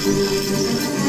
ハハハハ!